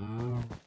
Mm.